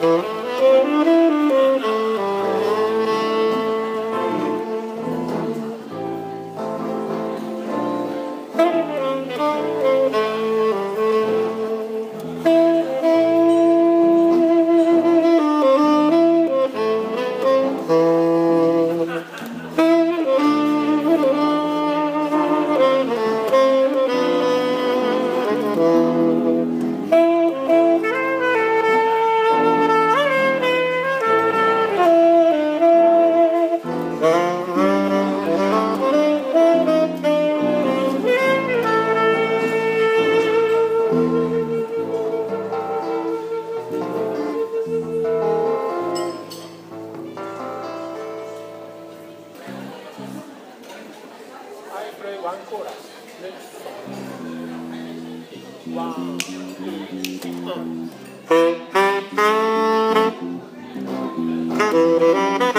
Mm-hmm. Thank you.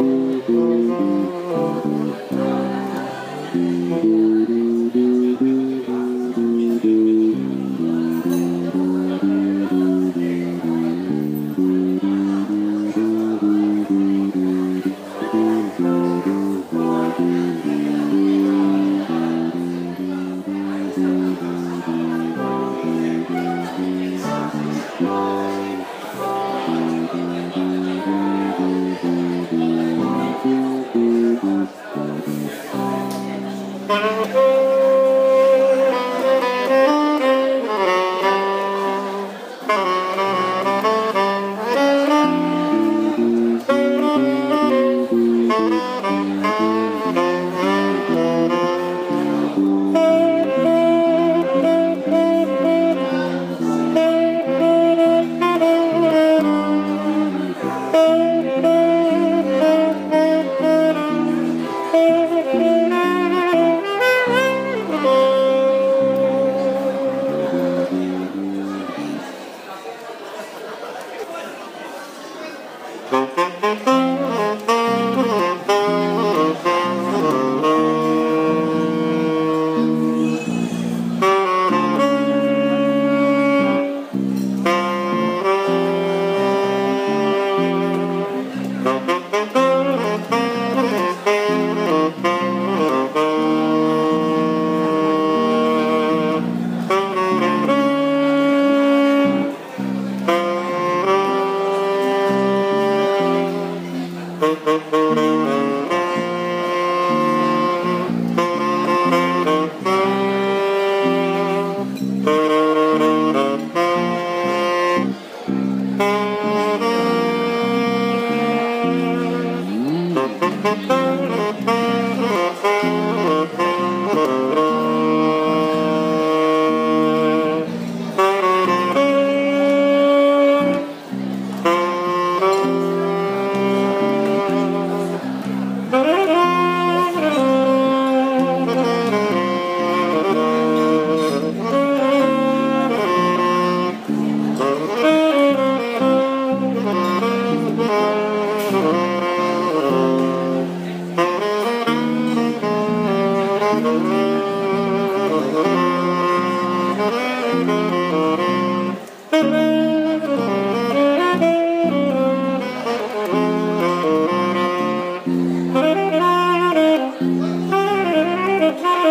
Thank you. ¡Vamos!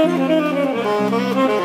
Thank you.